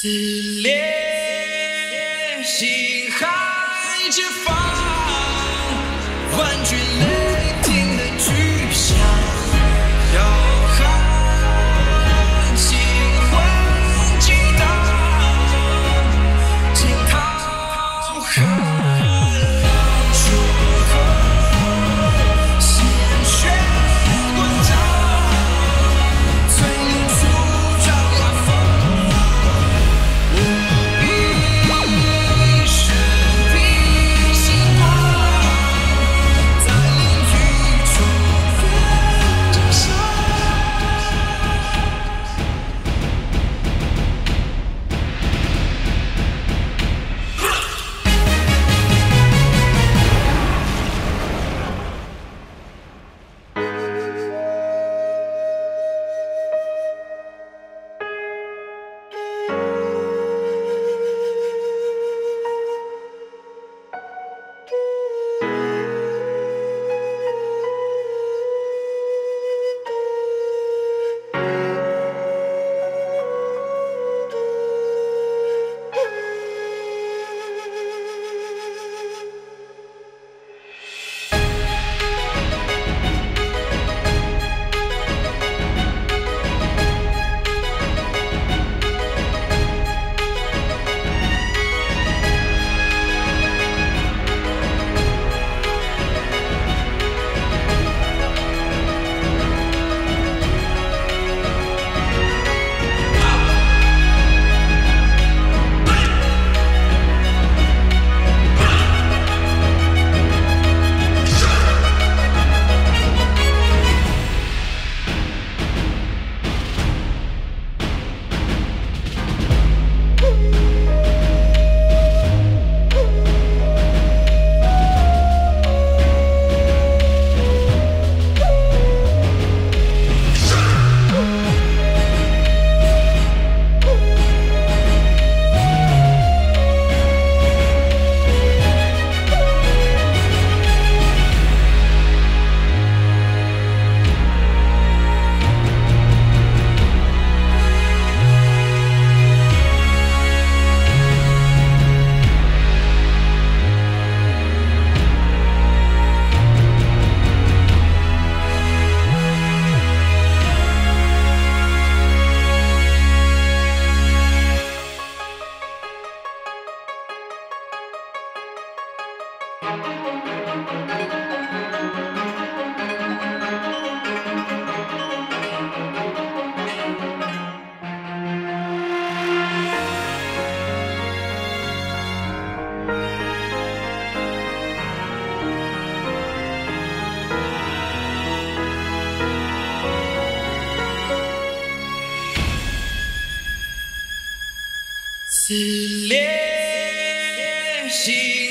撕裂，撕裂心